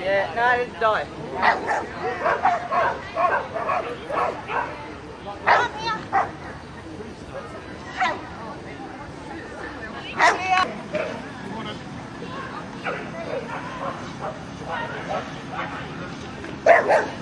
Yeah, no, I didn't it's